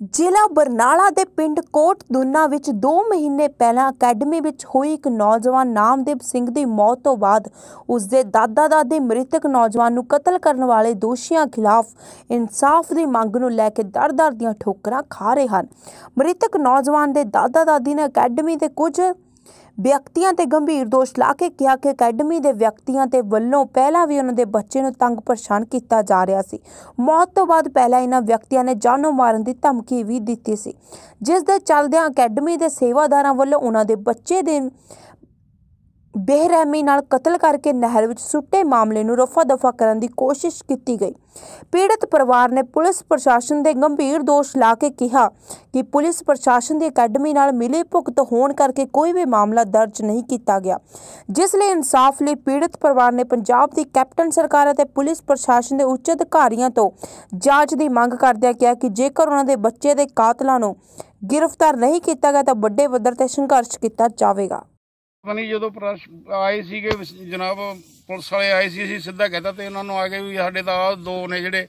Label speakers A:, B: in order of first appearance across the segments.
A: ਜ਼ਿਲ੍ਹਾ ਬਰਨਾਲਾ ਦੇ ਪਿੰਡ ਕੋਟ ਦੁਨਾ ਵਿੱਚ 2 ਮਹੀਨੇ ਪਹਿਲਾਂ ਅਕੈਡਮੀ ਵਿੱਚ ਹੋਈ ਇੱਕ ਨੌਜਵਾਨ ਨਾਮਦੇਵ ਸਿੰਘ ਦੀ ਮੌਤ ਤੋਂ ਬਾਅਦ ਉਸ ਦੇ ਦਾਦਾ ਦਾਦੀ ਮ੍ਰਿਤਕ ਨੌਜਵਾਨ ਨੂੰ ਕਤਲ ਕਰਨ ਵਾਲੇ ਦੋਸ਼ੀਆਂ ਖਿਲਾਫ ਇਨਸਾਫ ਦੀ ਮੰਗ ਨੂੰ ਲੈ ਕੇ ਦਰ-ਦਰ ਦੀਆਂ ਠੋਕਰਾਂ ਖਾ ਰਹੇ ਹਨ। ਮ੍ਰਿਤਕ ਨੌਜਵਾਨ ਦੇ ਦਾਦਾ ਦਾਦੀ ਨੇ ਅਕੈਡਮੀ ਦੇ ਕੁਝ ਵਿਅਕਤੀਆਂ ਤੇ ਗੰਭੀਰ ਦੋਸ਼ ਲਾ ਕੇ ਕਿਹਾ ਕਿ ਅਕੈਡਮੀ ਦੇ ਵਿਅਕਤੀਆਂ ਤੇ ਵੱਲੋਂ ਪਹਿਲਾਂ ਵੀ ਉਹਨਾਂ ਦੇ ਬੱਚੇ ਨੂੰ ਤੰਗ ਪਰੇਸ਼ਾਨ ਕੀਤਾ ਜਾ ਰਿਹਾ ਸੀ। ਮੌਤ ਤੋਂ ਬਾਅਦ ਪਹਿਲਾਂ ਇਹਨਾਂ ਵਿਅਕਤੀਆਂ ਨੇ ਜਾਨੋਂ ਮਾਰਨ ਦੀ ਧਮਕੀ ਵੀ ਦਿੱਤੀ ਸੀ। ਜਿਸ ਦੇ ਚੱਲਦਿਆਂ ਅਕੈਡਮੀ ਦੇ ਸੇਵਾਦਾਰਾਂ ਵੱਲੋਂ ਉਹਨਾਂ ਦੇ ਬੱਚੇ ਦੇ ਬੇਰਹਿਮੀ ਨਾਲ ਕਤਲ ਕਰਕੇ ਨਹਿਰ ਵਿੱਚ ਸੁੱਟੇ ਮਾਮਲੇ ਨੂੰ ਰਫਾ ਦਫਾ ਕਰਨ ਦੀ ਕੋਸ਼ਿਸ਼ ਕੀਤੀ ਗਈ। ਪੀੜਤ ਪਰਿਵਾਰ ਨੇ ਪੁਲਿਸ ਪ੍ਰਸ਼ਾਸਨ ਦੇ ਗੰਭੀਰ ਦੋਸ਼ ਲਾ ਕੇ ਕਿਹਾ ਕਿ ਪੁਲਿਸ ਪ੍ਰਸ਼ਾਸਨ ਦੀ ਅਕੈਡਮੀ ਨਾਲ ਮਿਲੀ ਭੁਗਤ ਹੋਣ ਕਰਕੇ ਕੋਈ ਵੀ ਮਾਮਲਾ ਦਰਜ ਨਹੀਂ ਕੀਤਾ ਗਿਆ, ਜਿਸ ਲਈ ਇਨਸਾਫ ਲਈ ਪੀੜਤ ਪਰਿਵਾਰ ਨੇ ਪੰਜਾਬ ਦੀ ਕੈਪਟਨ ਸਰਕਾਰ ਅਤੇ ਪੁਲਿਸ ਪ੍ਰਸ਼ਾਸਨ ਦੇ ਉੱਚ ਅਧਿਕਾਰੀਆਂ ਤੋਂ ਜਾਂਚ ਦੀ ਮੰਗ ਕਰਦਿਆਂ ਕਿਹਾ ਕਿ ਜੇਕਰ ਉਹਨਾਂ ਦੇ ਬੱਚੇ ਦੇ ਕਾਤਲਾਂ ਨੂੰ ਗ੍ਰਿਫਤਾਰ ਨਹੀਂ ਕੀਤਾ ਗਿਆ ਤਾਂ ਵੱਡੇ ਪੱਧਰ ਤੇ ਸੰਘਰਸ਼ ਕੀਤਾ ਜਾਵੇਗਾ।
B: ਪਤਾ ਨਹੀਂ ਜਦੋਂ ਪ੍ਰਸ਼- ਆਏ ਸੀਗੇ ਵਸ- ਜਨਾਬ ਪੁਲਿਸ ਵਾਲੇ ਆਏ ਸੀ ਅਸੀਂ ਸਿੱਧਾ ਕਹਿਤਾ ਤੇ ਉਹਨਾਂ ਨੂੰ ਆ ਕੇ ਵੀ ਸਾਡੇ ਤਾਂ ਆਹ ਦੋ ਨੇ ਜਿਹੜੇ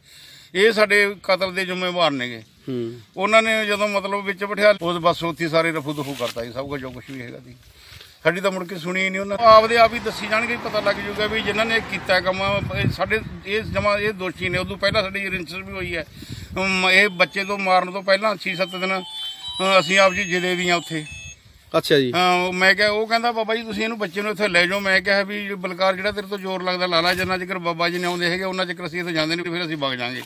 B: ਇਹ ਸਾਡੇ ਕਤਲ ਦੇ ਜ਼ਿੰਮੇਵਾਰ ਨੇਗੇ।
C: ਹੂੰ।
B: ਉਹਨਾਂ ਨੇ ਜਦੋਂ ਮਤਲਬ ਵਿੱਚ ਬਿਠਾ ਉਹ ਬਸ ਉੱਥੇ ਸਾਰੇ ਰਫੂ ਦਫੂ ਕਰਤਾ ਸੀ ਸਭ ਕੁਝ ਜੋ ਕੁਝ ਵੀ ਹੈਗਾ ਸੀ ਸਾਡੀ ਤਾਂ ਮੁੜ ਕੇ ਸੁਣੀ ਹੀ ਨਹੀਂ ਉਹਨਾਂ ਆਪਦੇ ਆਪ ਹੀ ਦੱਸੀ ਜਾਣਗੇ ਪਤਾ ਲੱਗ ਜਾਊਗਾ ਵੀ ਜਿਨ੍ਹਾਂ ਨੇ ਕੀਤਾ ਕੰਮ ਇਹ ਸਾਡੇ ਇਹ ਜਮਾ ਇਹ ਦੋਸ਼ੀ ਨੇ ਉਦੋਂ ਪਹਿਲਾਂ ਸਾਡੀ ਰਿੰਸਰ ਵੀ ਹੋਈ ਹੈ। ਅਮ ਇਹ ਬੱਚੇ ਤੋਂ ਮਾਰਨ ਤੋਂ ਪਹਿਲਾਂ 6-7 ਦਿਨ ਅ, ਅਸੀਂ ਆਪ ਜੀ ਜਿਲੇ ਦੀਆਂ ਉੱਥੇ।
C: ਅੱਛਾ ਜੀ।
B: ਹਾਂ ਮੈਂ ਕਿਹਾ ਉਹ ਕਹਿੰਦਾ ਬਾਬਾ ਜੀ ਤੁਸੀਂ ਇਹਨੂੰ ਬੱਚੇ ਨੂੰ ਇੱਥੇ ਲੈ ਜਾਓ। ਮੈਂ ਕਿਹਾ ਵੀ ਬਲਕਾਰ ਜਿਹੜਾ ਤੇਰੇ ਤੋਂ ਜ਼ੋਰ ਲੱਗਦਾ ਲਾ ਲਾ ਜਿੰਨਾ ਚਿਰ ਬਾਬਾ ਜੀ ਨੇ ਆਉਂਦੇ ਹੈਗੇ ਉਹਨਾਂ ਚਿਰ ਅਸੀਂ ਇੱਥੇ ਜਾਂਦੇ ਨਹੀਂ ਫਿਰ ਅਸੀਂ ਵਗ ਜਾਾਂਗੇ।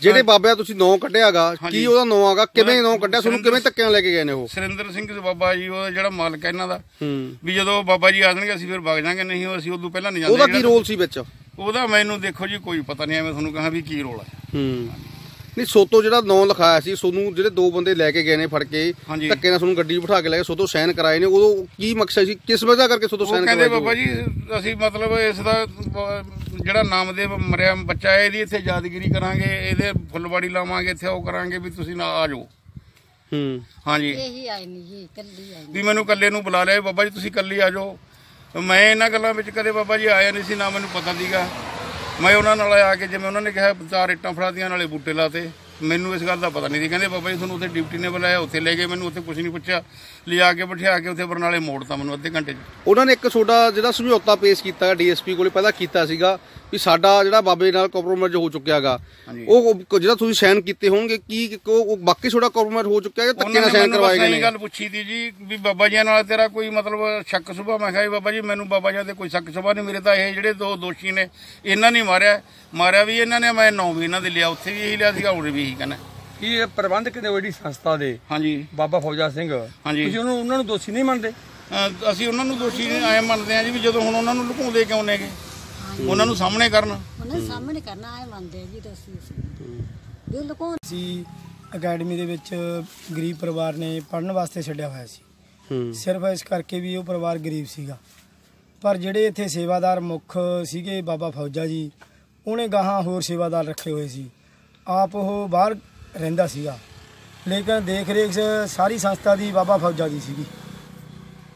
C: ਜਿਹੜੇ ਬਾਬਿਆਂ ਤੁਸੀਂ ਨਾਂ ਕੱਢਿਆਗਾ। ਕੀ ਉਹਦਾ ਨਾਂ ਆਗਾ? ਕਿਵੇਂ ਨਾਂ ਕੱਢਿਆ? ਤੁਹਾਨੂੰ ਕਿਵੇਂ ਧੱਕਿਆਂ ਲੈ ਕੇ ਗਏ ਨੇ ਉਹ?
B: ਸੁਰਿੰਦਰ ਸਿੰਘ ਦੇ ਬਾਬਾ ਜੀ ਉਹ ਜਿਹੜਾ ਮਾਲਕ ਹੈ ਇਹਨਾਂ ਦਾ। ਵੀ ਜਦੋਂ ਬਾਬਾ ਜੀ ਆ ਜਾਣਗੇ ਅਸੀਂ ਫਿਰ ਵਗ ਜਾਾਂਗੇ ਨਹੀਂ ਉਹ ਅਸੀਂ ਉਦੋਂ ਪਹਿਲਾਂ ਨਹੀਂ ਜਾਂਦੇ
C: ਉਹਦਾ ਕੀ ਰੋਲ ਸੀ ਵਿੱਚ?
B: ਉਹਦਾ ਮੈਨੂੰ ਦੇਖੋ ਜੀ ਕੋਈ ਪਤਾ ਨਹੀਂ ਐਵੇਂ ਤੁਹਾਨੂੰ ਕਹਾਂ ਵੀ ਕੀ ਰੋਲ ਹੈ
C: ਹੂੰ। ਨਹੀਂ ਸੋਤੋ ਜਿਹੜਾ ਨਾਂ ਲਿਖਾਇਆ ਸੀ ਸੋਨੂੰ ਜਿਹੜੇ ਦੋ ਬੰਦੇ ਲੈ ਕੇ ਗਏ ਨੇ ਫੜ ਕੇ
B: ਹਾਂਜੀ।
C: ਧੱਕੇ ਨਾਲ ਤੁਹਾਨੂੰ ਗੱਡੀ 'ਚ ਬਿਠਾ ਕੇ ਲੈ ਕੇ ਸੋਤੋ ਸਾਈਨ ਕਰਾਏ ਨੇ ਉਦੋਂ ਕੀ ਮਕਸਦ ਸੀ? ਕਿਸ ਵਜ੍ਹਾ ਕਰਕੇ ਸੋਤੋ
B: ਉਹ
C: ਸਾਈਨ
B: ਕਹਿੰਦੇ ਬਾਬਾ ਜੀ ਅਸੀਂ ਮਤਲਬ ਇਸ ਦਾ ਬ- ਜਿਹੜਾ ਨਾਮਦੇਵ ਮਰਿਆ ਬੱਚਾ ਹੈ ਇਹਦੀ ਇੱਥੇ ਯਾਦਗਿਰੀ ਕਰਾਂਗੇ ਇਹਦੇ ਫੁੱਲਵਾੜੀ ਲਾਵਾਂਗੇ ਇੱਥੇ ਉਹ ਕਰਾਂਗੇ ਵੀ ਤੁਸੀਂ ਨਾ ਆ ਜਾਓ।
C: ਹੂੰ।
B: ਹਾਂਜੀ।
D: ਇਹੀ ਆਈ ਨਹੀਂ ਜੀ ਕੱਲੀ ਆਈ
B: ਵੀ ਮੈਨੂੰ ਇਕੱਲੇ ਨੂੰ ਬੁਲਾ ਲਿਆ ਬਾਬਾ ਜੀ ਤੁਸੀਂ ਇਕੱਲੇ ਆ ਜਾਓ। ਮੈਂ ਇਹਨਾਂ ਗੱਲਾਂ ਵਿੱਚ ਕਦੇ ਬਾਬਾ ਜੀ ਆਇਆ ਨਹੀਂ ਸੀ ਨਾ ਮੈਨੂੰ ਪਤਾ ਸੀਗਾ। ਮੈਂ ਉਹਨਾਂ ਨਾਲ ਆ ਕੇ ਜਿਵੇਂ ਉਹਨਾਂ ਨੇ ਕਿਹਾ ਚਾਰ ਇੱਟਾਂ ਫੜਾਦੀਆਂ ਨਾਲੇ ਬੂਟੇ ਲਾਤੇ। ਮੈਨੂੰ ਇਸ ਗੱਲ ਦਾ ਪਤਾ ਨਹੀਂ ਸੀ। ਕਹਿੰਦੇ, ਬਾਬਾ ਜੀ, ਤੁਹਾਨੂੰ ਉੱਥੇ ਡਿਊਟੀ ਨੇ ਬੁਲਾਇਆ, ਉੱਥੇ ਲੈ ਗਏ, ਮੈਨੂੰ ਉੱਥੇ ਕੁਝ ਨਹੀਂ ਪੁੱਛਿਆ। ਲਿਆ ਕੇ ਬਿਠਾ ਕੇ ਉੱਥੇ ਬਰਨਾਲੇ ਮੋੜਤਾ ਮੈਨੂੰ ਅੱਧੇ ਘੰਟੇ 'ਚ।
C: ਉਹਨਾਂ ਨੇ ਇੱਕ ਤੁਹਾਡਾ ਜਿਹੜਾ ਸਮਝੌਤਾ ਪੇਸ਼ ਕੀਤਾ ਡੀਐਸਪੀ ਕੋਲੇ ਪਹਿਲਾਂ ਕੀਤਾ ਸੀਗਾ ਵੀ ਸਾਡਾ ਜਿਹੜਾ ਬਾਬੇ ਨਾਲ ਕੰਪਰੋਮਾਈਜ਼ ਹੋ ਚੁੱਕਿਆਗਾ
B: ਹਾਂਜੀ।
C: ਉਹ ਜਿਹੜਾ ਤੁਸੀਂ ਸਾਈਨ ਕੀਤੇ ਹੋਣਗੇ ਕੀ ਉਹ ਬਾਕੀ ਛੋਟਾ ਕੰਪਰੋਮਾਈਜ਼ ਹੋ ਚੁੱਕਿਆ ਜਾਂ ਧੱਕੇ ਨਾਲ
B: ਨੇ
C: ਸਾਈਨ ਕਰਵਾਏ ਗਏ ਨੇ?
B: ਗੱਲ ਪੁੱਛੀ ਤੀ ਜੀ ਵੀ ਬਾਬਾ ਜੀ ਨਾਲ ਤੇਰਾ ਕੋਈ ਮਤਲਬ ਸ਼ੱਕ ਸੁਭਾ ਮੈਂ ਕਿਹਾ ਜੀ ਬਾਬਾ ਜੀ ਮੈਨੂੰ ਬਾਬਾ ਜੀ ਤੇ ਕੋਈ ਸ਼ੱਕ ਸੁਭਾ ਨਹੀਂ। ਮੇਰੇ ਤਾਂ ਇਹ ਜਿਹੜੇ ਦੋ ਦੋਸ਼ੀ ਨੇ ਇਹਨਾਂ ਨੇ ਮਾਰਿਆ। ਮਾਰਿਆ ਵੀ ਇਹਨਾਂ ਨੇ ਮੈਂ ਨੌ ਵੀ ਇਹਨਾਂ ਦੇ ਲਿਆ ਉੱਥੇ ਵੀ ਇਹੀ ਲਿਆ ਸੀਗਾ ਹੁਣ ਵੀ ਇਹੀ ਕਹਿੰਦਾ।
E: ਕੀ ਇਹ ਪ੍ਰਬੰਧਕ ਨੇ ਜਿਹੜੀ ਸੰਸਥਾ ਦੇ?
B: ਹਾਂਜੀ।
E: ਬਾਬਾ ਫੌਜਾ ਸਿੰਘ।
B: ਹਾਂਜੀ।
E: ਤੁਸੀਂ ਉਹਨੂੰ ਉਹਨਾਂ ਨੂੰ ਦੋਸ਼ੀ ਨਹੀਂ ਮੰਨਦੇ?
B: ਅਸੀਂ ਉਹਨਾਂ ਨੂੰ ਦੋਸ਼ੀ ਐ ਮੰਨਦੇ ਆ ਜੀ ਵੀ ਜਦੋਂ ਹੁਣ ਉਹਨਾਂ ਨੂੰ ਲੁਕਾਉਂਦੇ ਕਿਉਂ ਨੇਗੇ? ਉਹਨਾਂ ਨੂੰ ਸਾਹਮਣੇ ਕਰਨ।
D: ਉਹਨਾਂ ਦੇ ਸਾਹਮਣੇ ਕਰਨਾ ਆਏ ਮੰਨਦੇ ਆ ਜੀ ਦੱਸੀ ਦਿਲ ਕੋਣ
F: ਸੀ ਅਕੈਡਮੀ ਦੇ ਵਿੱਚ ਗਰੀਬ ਪਰਿਵਾਰ ਨੇ ਪੜਨ ਵਾਸਤੇ ਛੱਡਿਆ ਹੋਇਆ ਸੀ।
C: ਹੂੰ।
F: ਸਿਰਫ ਇਸ ਕਰਕੇ ਵੀ ਉਹ ਪਰਿਵਾਰ ਗਰੀਬ ਸੀਗਾ। ਪਰ ਜਿਹੜੇ ਇੱਥੇ ਸੇਵਾਦਾਰ ਮੁੱਖ ਸੀਗੇ ਬਾਬਾ ਫੌਜਾ ਜੀ ਉਹਨੇ ਗਾਹਾਂ ਹੋਰ ਸੇਵਾਦਾਰ ਰੱਖੇ ਹੋਏ ਸੀ। ਆਪ ਉਹ ਬਾਹਰ ਰਹਿੰਦਾ ਸੀਗਾ। ਲੇਕਿਨ ਦੇਖ ਰੇਖ ਸਾਰੀ ਸੰਸਥਾ ਦੀ ਬਾਬਾ ਫੌਜਾ ਦੀ ਸੀਗੀ।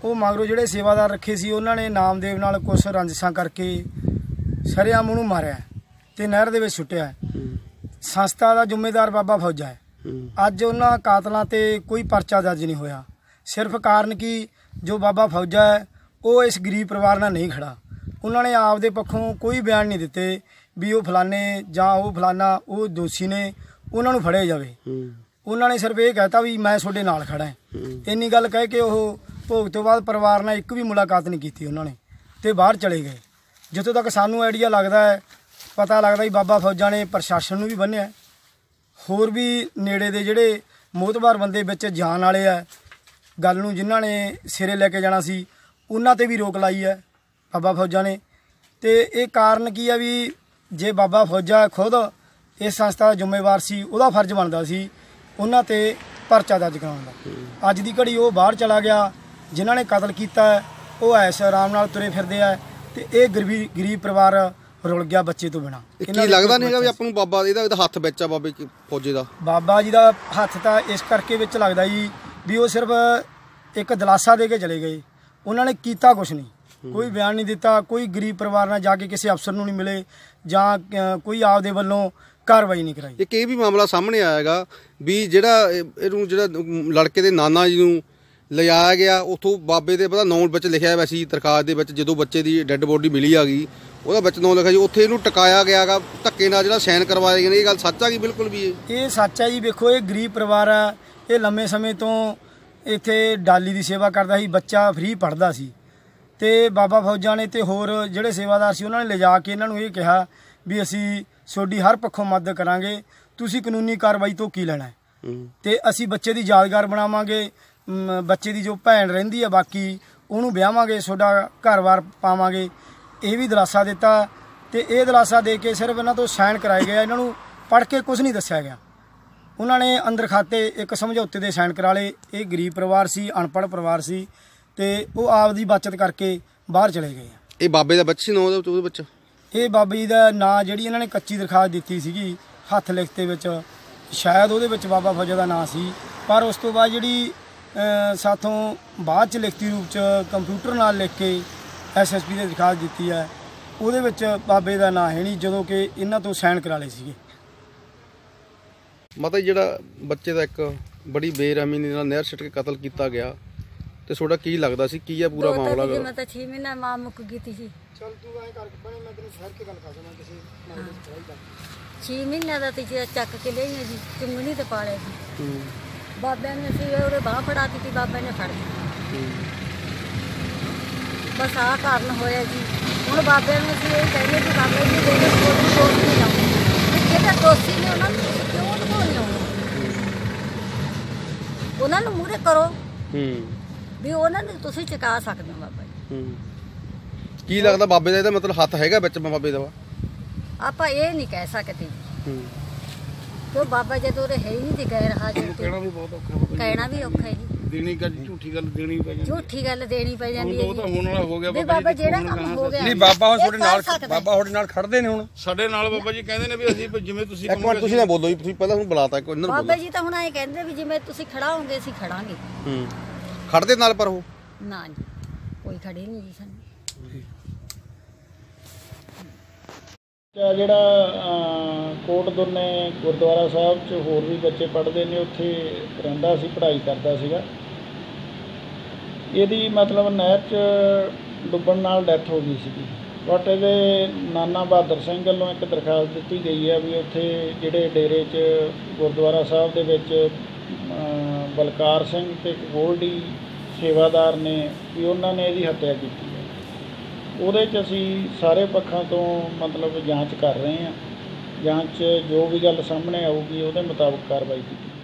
F: ਉਹ ਮਗਰੋਂ ਜਿਹੜੇ ਸੇਵਾਦਾਰ ਰੱਖੇ ਸੀ ਉਹਨਾਂ ਨੇ ਨਾਮਦੇਵ ਨਾਲ ਕੁਝ ਰੰਜਿਸ਼ਾਂ ਕਰਕੇ ਸ਼ਰੇਆਮ ਉਹਨੂੰ ਮਾਰਿਆ ਤੇ ਨਹਿਰ ਦੇ ਵਿੱਚ ਸੁੱਟਿਆ। ਸੰਸਥਾ ਦਾ ਜ਼ਿੰਮੇਦਾਰ ਬਾਬਾ ਫੌਜਾ ਹੈ। ਅੱਜ ਉਹਨਾਂ ਕਾਤਲਾਂ ਤੇ ਕੋਈ ਪਰਚਾ ਦਰਜ ਨਹੀਂ ਹੋਇਆ। ਸਿਰਫ ਕਾਰਨ ਕਿ? ਜੋ ਬਾਬਾ ਫੌਜਾ ਹੈ, ਉਹ ਇਸ ਗਰੀਬ ਪਰਿਵਾਰ ਨਾਲ ਨਹੀਂ ਖੜਾ। ਉਹਨਾਂ ਨੇ ਆਪ ਦੇ ਪੱਖੋਂ ਕੋਈ ਬਿਆਨ ਨਹੀਂ ਦਿੱਤੇ ਵੀ ਉਹ ਫਲਾਣੇ ਜਾਂ ਉਹ ਫਲਾਣਾ, ਉਹ ਦੋਸ਼ੀ ਨੇ ਉਹਨਾਂ ਨੂੰ ਫੜਿਆ ਜਾਵੇ। ਉਹਨਾਂ ਨੇ ਸਿਰਫ ਇਹ ਕਹਿਤਾ ਵੀ ਮੈਂ ਤੁਹਾਡੇ ਨਾਲ ਖੜਾ ਹਾਂ ਇੰਨੀ ਗੱਲ ਕਹਿ ਕੇ ਉਹ ਭੋਗ ਤੋਂ ਬਾਅਦ ਪਰਿਵਾਰ ਨਾਲ ਇੱਕ ਵੀ ਮੁਲਾਕਾਤ ਨਹੀਂ ਕੀਤੀ ਉਹਨਾਂ ਨੇ ਤੇ ਬਾਹਰ ਚਲੇ ਗਏ। ਜਿੱਥੋਂ ਤੱਕ ਸਾਨੂੰ ਆਈਡੀਆ ਲੱਗਦਾ ਹੈ, ਪਤਾ ਲੱਗਦਾ ਵੀ ਬਾਬਾ ਫੌਜਾਂ ਨੇ ਪ੍ਰਸ਼ਾਸਨ ਨੂੰ ਵੀ ਬੰਨਿਆ ਹੋਰ ਵੀ ਨੇੜੇ ਦੇ ਜਿਹੜੇ ਮੋਤਬਾਰ ਬੰਦੇ ਵਿੱਚ ਜਾਣ ਵਾਲੇ ਆ, ਗੱਲ ਨੂੰ ਜਿਨ੍ਹਾਂ ਨੇ ਸਿਰੇ ਲੈ ਕੇ ਜਾਣਾ ਸੀ, ਉਹਨਾਂ ਤੇ ਵੀ ਰੋਕ ਲਾਈ ਹੈ ਬਾਬਾ ਫੌਜਾਂ ਨੇ। ਤੇ ਇਹ ਕਾਰਨ ਕੀ ਆ ਵੀ ਜੇ ਬਾਬਾ ਫੌਜਾ ਖੁਦ ਇਸ ਸੰਸਥਾ ਦਾ ਜ਼ਿੰਮੇਵਾਰ ਸੀ, ਉਹਦਾ ਫਰਜ਼ ਬਣਦਾ ਸੀ, ਉਹਨਾਂ ਤੇ ਪਰਚਾ ਦਰਜ ਕਰਾਉਣ ਦਾ। ਅੱਜ ਦੀ ਘੜੀ ਉਹ ਬਾਹਰ ਚਲਾ ਗਿਆ, ਜਿਨ੍ਹਾਂ ਨੇ ਕਤਲ ਕੀਤਾ ਉਹ ਐਸ ਆਰਾਮ ਨਾਲ ਤੁਰੇ ਫਿਰਦੇ ਆ ਤੇ ਇਹ ਗਰੀਬੀ ਗਰੀਬ ਪਰਿਵਾਰ ਰੁਲ ਗਿਆ ਬੱਚੇ ਤੋਂ ਬਿਨਾ।
C: ਕੀ ਲੱਗਦਾ ਨਹੀਂ ਹੈਗਾ ਵੀ ਆਪਾਂ ਨੂੰ ਬਾਬਾ ਇਹਦਾ ਇਹਦਾ ਹੱਥ ਵਿੱਚ ਆ ਬਾਬੇ ਫੌਜੀ ਦਾ?
F: ਬਾਬਾ ਜੀ ਦਾ ਹੱਥ ਤਾਂ ਇਸ ਕਰਕੇ ਵਿੱਚ ਲੱਗਦਾ ਜੀ ਵੀ ਉਹ ਸਿਰਫ ਇੱਕ ਦਲਾਸਾ ਦੇ ਕੇ ਚਲੇ ਗਏ। ਉਹਨਾਂ ਨੇ ਕੀਤਾ ਕੁਝ ਨਹੀਂ। ਕੋਈ ਬਿਆਨ ਨਹੀਂ ਦਿੱਤਾ ਕੋਈ ਗਰੀਬ ਪਰਿਵਾਰ ਨਾਲ ਜਾ ਕੇ ਕਿਸੇ ਅਫਸਰ ਨੂੰ ਨਹੀਂ ਮਿਲੇ ਜਾਂ ਕੋਈ ਆਪਦੇ ਵੱਲੋਂ ਕਾਰਵਾਈ ਨਹੀਂ ਕਰਾਈ।
C: ਇੱਕ ਇਹ ਵੀ ਮਾਮਲਾ ਸਾਹਮਣੇ ਆਇਆ ਹੈਗਾ ਵੀ ਜਿਹੜਾ ਇਹ- ਇਹਨੂੰ ਜਿਹੜਾ ਲੜਕੇ ਦੇ ਨਾਨਾ ਜੀ ਨੂੰ ਲਿਜਾਇਆ ਗਿਆ ਉਥੋਂ ਬਾਬੇ ਦੇ ਪਤਾ ਨਾਂ ਵਿੱਚ ਲਿਖਿਆ ਹੋਇਆ ਸੀ ਦਰਖਾਸਤ ਦੇ ਵਿੱਚ ਜਦੋਂ ਬੱਚੇ ਦੀ ਡੈੱਡ ਬੋਡੀ ਮਿਲੀ ਆ ਗਈ ਉਹਦਾ ਵਿੱਚ ਨਾਂ ਲਿਖਿਆ ਜੀ ਉੱਥੇ ਇਹਨੂੰ ਟਿਕਾਇਆ ਗਿਆਗਾ ਧੱਕੇ ਨਾਲ ਜਿਹੜਾ ਸਾਈਨ ਕਰਵਾਏ ਗਏ ਨੇ ਇਹ ਗੱਲ ਸੱਚ ਆ ਗਈ ਬਿਲਕੁਲ ਵੀ ਇਹ?
F: ਇਹ ਸੱਚ ਹੈ ਜੀ ਵੇਖੋ ਇਹ ਗਰੀਬ ਪਰਿਵਾਰ ਆ ਇਹ ਲੰਮੇ ਸਮੇਂ ਤੋਂ ਇੱਥੇ ਡਾਲੀ ਦੀ ਸੇਵਾ ਕਰਦਾ ਸੀ ਬੱਚਾ ਫ੍ਰੀ ਪੜਦਾ ਸੀ। ਤੇ ਬਾਬਾ ਫੌਜਾਂ ਨੇ ਤੇ ਹੋਰ ਜਿਹੜੇ ਸੇਵਾਦਾਰ ਸੀ ਉਹਨਾਂ ਨੇ ਲਿਜਾ ਕੇ ਇਹਨਾਂ ਨੂੰ ਇਹ ਕਿਹਾ ਵੀ ਅਸੀਂ ਤੁਹਾਡੀ ਹਰ ਪੱਖੋਂ ਮਦਦ ਕਰਾਂਗੇ ਤੁਸੀਂ ਕਾਨੂੰਨੀ ਕਾਰਵਾਈ ਤੋਂ ਕੀ ਲੈਣਾ ਹੈ। ਤੇ ਅਸੀਂ ਬੱਚੇ ਦੀ ਯਾਦਗਾਰ ਬਣਾਵਾਂਗੇ ਬੱਚੇ ਦੀ ਜੋ ਭੈਣ ਰਹਿੰਦੀ ਆ ਬਾਕੀ ਉਹਨੂੰ ਵਿਆਹਾਂਗੇ ਤੁਹਾਡਾ ਘਰ-ਬਾਰ ਪਾਵਾਂਗੇ। ਇਹ ਵੀ ਦਿਲਾਸਾ ਦਿੱਤਾ ਤੇ ਇਹ ਦਿਲਾਸਾ ਦੇ ਕੇ ਸਿਰਫ ਇਹਨਾਂ ਤੋਂ ਸਾਈਨ ਕਰਾਏ ਗਏ ਇਹਨਾਂ ਨੂੰ ਪੜ੍ਹ ਕੇ ਕੁਝ ਨਹੀਂ ਦੱਸਿਆ ਗਿਆ। ਉਹਨਾਂ ਨੇ ਅੰਦਰ ਖਾਤੇ ਇੱਕ ਸਮਝੌਤੇ ਦੇ ਸਾਈਨ ਕਰਾ ਲਏ। ਇਹ ਗਰੀਬ ਪਰਿਵਾਰ ਸੀ ਅਨਪੜ੍ਹ ਪਰਿਵਾਰ ਸੀ ਤੇ ਉਹ ਆਪਦੀ ਬਚਤ ਕਰਕੇ ਬਾਹਰ ਚਲੇ ਗਏ
C: ਇਹ ਬਾਬੇ ਦਾ ਬੱਚਾ ਨਾਂ ਉਹਦੇ ਉਹਦੇ ਵਿੱਚ
F: ਇਹ ਬਾਬਾ ਜੀ ਦਾ ਨਾਂ ਜਿਹੜੀ ਇਹਨਾਂ ਨੇ ਕੱਚੀ ਦਰਖਾਸਤ ਦਿੱਤੀ ਸੀਗੀ ਹੱਥ ਲਿਖਤੇ ਵਿੱਚ ਸ਼ਾਇਦ ਉਹਦੇ ਵਿੱਚ ਬਾਬਾ ਫੌਜਾ ਦਾ ਨਾਂ ਸੀ। ਪਰ ਉਸ ਤੋਂ ਬਾਅਦ ਜਿਹੜੀ ਸਾਥੋਂ ਬਾਅਦ ਚ ਲਿਖਤੀ ਰੂਪ ਚ ਕੰਪਿਊਟਰ ਨਾਲ ਲਿਖ ਕੇ ਐਸਐਸਪੀ ਦੇ ਦਰਖਾਸਤ ਦਿੱਤੀ ਹੈ। ਉਹਦੇ ਵਿੱਚ ਬਾਬੇ ਦਾ ਨਾਂ ਹੈ ਨਹੀਂ ਜਦੋਂ ਕਿ ਇਹਨਾਂ ਤੋਂ ਸਾਈਨ ਕਰਾ ਲਏ ਸੀਗੇ।
C: ਮਤਲਬ ਜਿਹੜਾ ਬੱਚੇ ਦਾ ਇੱਕ ਬੜੀ ਬੇਰਹਿਮੀ ਨਾਲ ਨਹਿਰ ਛੱਟ ਕੇ ਕਤਲ ਕੀਤਾ ਗਿਆ ਤੇ ਤੁਹਾਡਾ ਕੀ ਲੱਗਦਾ ਸੀ? ਕੀ ਆ ਪੂਰਾ
D: ਦੋ
C: ਮਾਮਲਾ
D: ਮੈਂ ਤਾਂ 6 ਮਹੀਨਾ ਮਾਂ ਮੁੱਕ ਗਈ ਸੀ
F: ਚਲ ਤੂੰ ਐਂ ਕਰਕੇ ਬਣੇ ਮੈਂ ਤੈਨੂੰ ਸ਼ਹਿਰ ਕੇ ਗੱਲ ਕਰ ਦਵਾਂ ਕਿਸੇ
D: 6 ਮਹੀਨਿਆਂ ਦਾ ਤੇ ਚੱਕ ਕੇ ਲਈ ਜੀ ਚੁੰਗਣੀ ਤੇ ਪਾਲਿਆ ਸੀ
C: ਹੂੰ
D: ਬਾਬਿਆਂ ਨੇ ਸੀ ਉਹਦੇ ਬਾਹ ਫੜਾ ਦਿੱਤੀ ਬਾਬੇ ਨੇ ਫੜ ਲਈ ਬਸ ਆਹ ਕਾਰਨ ਹੋਇਆ ਜੀ। ਹੁਣ ਬਾਬਿਆਂ ਨੂੰ ਅਸੀਂ ਇਹ ਕਹਿੰਦੇ ਕਿ ਬਾਬਾ ਜੀ ਦੇ ਕੋਈ ਦੋਸ਼ ਨਹੀਂ ਲਾਉਂਦੇ ਜਿਹੜਾ ਦੋਸ਼ੀ ਨੇ ਉਹਨਾਂ ਨੂੰ ਤੁਸੀਂ ਕਿਉਂ ਲਗਾਉਣੇ ਹੋ? ਉਹਨਾਂ ਨੂੰ ਮੂਹਰੇ ਕਰੋ।
C: ਹੂੰ
D: ਵੀ ਉਹਨਾਂ ਨੂੰ ਤੁਸੀਂ ਚੁਕਾ ਸਕਦੇ ਹੋ ਬਾਬਾ ਜੀ।
C: ਹੂੰ ਕੀ ਲੱਗਦਾ ਬਾਬੇ ਦਾ ਇਹਦਾ ਮਤਲਬ ਹੱਥ ਹੈਗਾ ਵਿੱਚ ਬਾਬੇ ਦਾ? ਵਾ
D: ਆਪਾਂ ਇਹ ਨਹੀਂ ਕਹਿ ਸਕਦੇ। ਜੀ
C: ਹੂੰ।
D: ਕਿਉਂ ਬਾਬਾ ਜਦੋਂ ਉਹ ਹੈ ਹੀ ਨਹੀਂ ਤੇ ਗੈਰ ਹਾਜ਼ਰ ਤੇ।
B: ਕਹਿਣਾ ਵੀ ਬਹੁਤ ਔਖਾ ਬਾਬਾ
D: ਕਹਿਣਾ ਵੀ ਔਖਾ ਹੈ।
B: ਦੇਣੀ ਗੱਲ ਝੂਠੀ ਗੱਲ ਦੇਣੀ ਪੈ ਜਾਂਦੀ
D: ਝੂਠੀ ਗੱਲ ਦੇਣੀ ਪੈ ਜਾਂਦੀ ਹੈ
B: ਉਹ ਤਾਂ ਹੋਣ ਵਾਲਾ ਹੋ ਗਿਆ
D: ਵੀ
B: ਬਾਬਾ
D: ਜਿਹੜਾ ਕੰਮ ਹੋ ਗਿਆ।
E: ਨਹੀਂ ਬਾਬਾ ਹੁਣ ਤੁਹਾਡੇ ਨਾਲ। ਬਾਬਾ ਤੁਹਾਡੇ ਨਾਲ ਖੜਦੇ ਨੇ ਹੁਣ।
B: ਸਾਡੇ ਨਾਲ ਬਾਬਾ ਜੀ ਕਹਿੰਦੇ ਨੇ ਵੀ ਅਸੀਂ ਜਿਵੇਂ ਤੁਸੀਂ
C: ਇੱਕ ਮਿੰਟ ਤੁਸੀਂ ਨਾ ਬੋਲੋ ਜੀ ਤੁਸੀਂ ਪਹਿਲਾਂ ਹੁਣ ਬੁਲਾਤਾ ਇੱਕ ਇਹਨਾਂ ਨੂੰ
D: ਬਾਬਾ ਜੀ ਤਾਂ ਹੁਣ ਐ ਕਹਿੰਦੇ ਵੀ ਜਿਵੇਂ ਤੁਸੀਂ ਖੜਾ ਹੋਗੇ ਅਸੀਂ ਖੜਾਂਗੇ।
C: ਹੂੰ। ਖੜਦੇ ਨਾਲ ਪਰ ਉਹ?
D: ਨਾ ਜੀ ਕੋਈ ਖੜੇ ਨਹੀਂ ਜੀ ਸਾਨੂੰ।
G: ਜਿਹੜਾ ਕੋਟ ਦੋਨੇ ਗੁਰਦੁਆਰਾ ਸਾਹਿਬ 'ਚ ਹੋਰ ਵੀ ਬੱਚੇ ਪੜ੍ਹਦੇ ਨੇ, ਉੱਥੇ ਰਹਿੰਦਾ ਸੀ, ਪੜ੍ਹਾਈ ਕਰਦਾ ਸੀਗਾ। ਇਹਦੀ ਮਤਲਬ ਨਹਿਰ 'ਚ ਡੁੱਬਣ ਨਾਲ ਡੈਥ ਹੋ ਗਈ ਸੀਗੀ। ਬਟ ਇਹਦੇ ਨਾਨਾ ਬਹਾਦਰ ਸਿੰਘ ਵੱਲੋਂ ਇੱਕ ਦਰਖਾਸਤ ਦਿੱਤੀ ਗਈ ਹੈ ਵੀ ਉੱਥੇ ਜਿਹੜੇ ਡੇਰੇ 'ਚ ਗੁਰਦੁਆਰਾ ਸਾਹਿਬ ਦੇ ਵਿੱਚ ਬਲਕਾਰ ਸਿੰਘ ਤੇ ਗੋਲਡੀ ਸੇਵਾਦਾਰ ਨੇ, ਵੀ ਉਹਨਾਂ ਨੇ ਇਹਦੀ ਹੱਤਿਆ ਕੀਤੀ ਉਹਦੇ 'ਚ ਅਸੀਂ ਸਾਰੇ ਪੱਖਾਂ ਤੋਂ ਮਤਲਬ ਜਾਂਚ ਕਰ ਰਹੇ ਹਾਂ। ਜਾਂਚ 'ਚ ਜੋ ਵੀ ਗੱਲ ਸਾਹਮਣੇ ਆਊਗੀ, ਉਹਦੇ ਮੁਤਾਬਕ ਕਾਰਵਾਈ ਕੀਤੀ